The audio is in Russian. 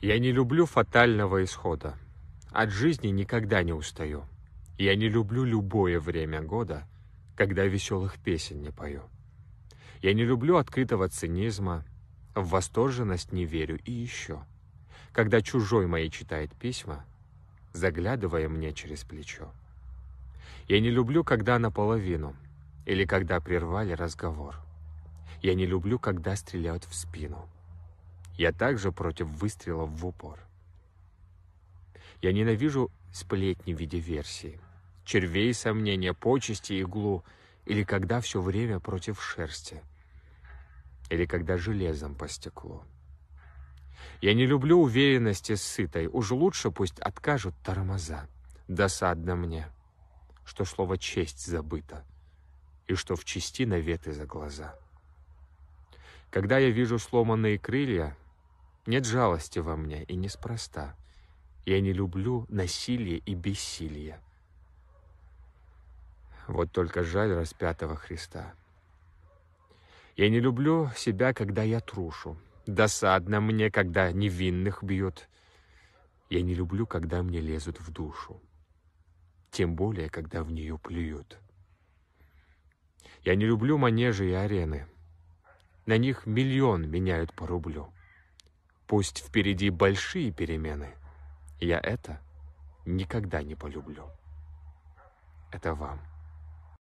Я не люблю фатального исхода. От жизни никогда не устаю. Я не люблю любое время года, когда веселых песен не пою. Я не люблю открытого цинизма, в восторженность не верю и еще. Когда чужой мои читает письма, заглядывая мне через плечо. Я не люблю, когда наполовину, или когда прервали разговор. Я не люблю, когда стреляют в спину. Я также против выстрелов в упор. Я ненавижу сплетни в виде версии, червей сомнения, почести, иглу, или когда все время против шерсти, или когда железом по стеклу. Я не люблю уверенности сытой, уж лучше пусть откажут тормоза. Досадно мне, что слово «честь» забыто, и что в чести наветы за глаза. Когда я вижу сломанные крылья, нет жалости во мне, и неспроста. Я не люблю насилие и бессилие. Вот только жаль распятого Христа. Я не люблю себя, когда я трушу. Досадно мне, когда невинных бьют. Я не люблю, когда мне лезут в душу. Тем более, когда в нее плюют. Я не люблю манежи и арены. На них миллион меняют по рублю. Пусть впереди большие перемены. Я это никогда не полюблю. Это вам.